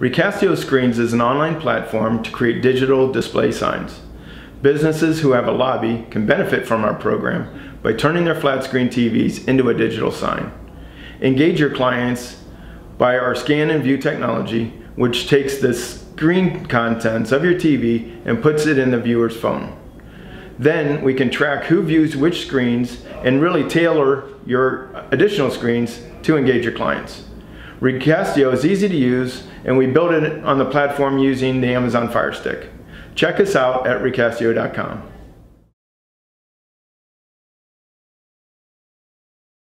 Recastio Screens is an online platform to create digital display signs. Businesses who have a lobby can benefit from our program by turning their flat screen TVs into a digital sign. Engage your clients by our scan and view technology, which takes the screen contents of your TV and puts it in the viewer's phone. Then we can track who views which screens and really tailor your additional screens to engage your clients. Recastio is easy to use and we built it on the platform using the Amazon Fire Stick. Check us out at recastio.com.